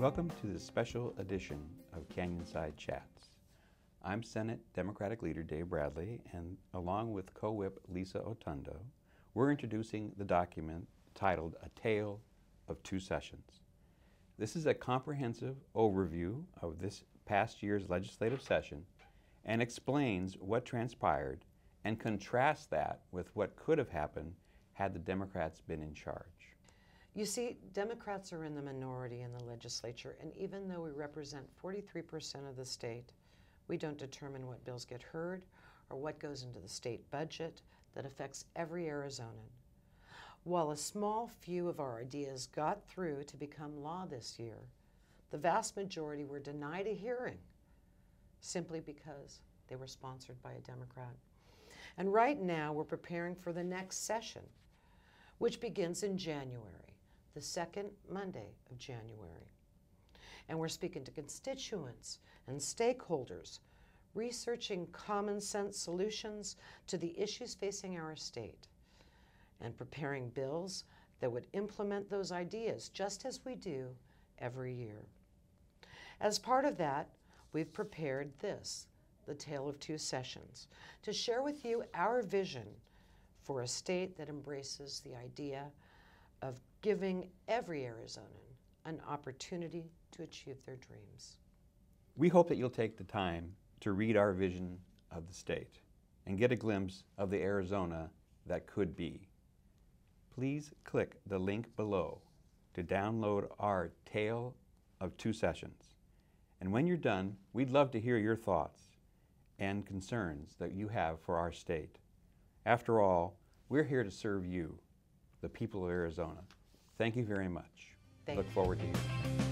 Welcome to this special edition of Canyonside Chats. I'm Senate Democratic Leader Dave Bradley, and along with co whip Lisa Otondo, we're introducing the document titled A Tale of Two Sessions. This is a comprehensive overview of this past year's legislative session and explains what transpired and contrasts that with what could have happened had the Democrats been in charge. You see, Democrats are in the minority in the legislature, and even though we represent 43% of the state, we don't determine what bills get heard or what goes into the state budget that affects every Arizonan. While a small few of our ideas got through to become law this year, the vast majority were denied a hearing simply because they were sponsored by a Democrat. And right now, we're preparing for the next session, which begins in January, the second Monday of January. And we're speaking to constituents and stakeholders, researching common sense solutions to the issues facing our state, and preparing bills that would implement those ideas just as we do every year. As part of that, we've prepared this the Tale of Two Sessions, to share with you our vision for a state that embraces the idea of giving every Arizonan an opportunity to achieve their dreams. We hope that you'll take the time to read our vision of the state and get a glimpse of the Arizona that could be. Please click the link below to download our Tale of Two Sessions. And when you're done, we'd love to hear your thoughts and concerns that you have for our state. After all, we're here to serve you, the people of Arizona. Thank you very much. Thank Look you. forward to hearing.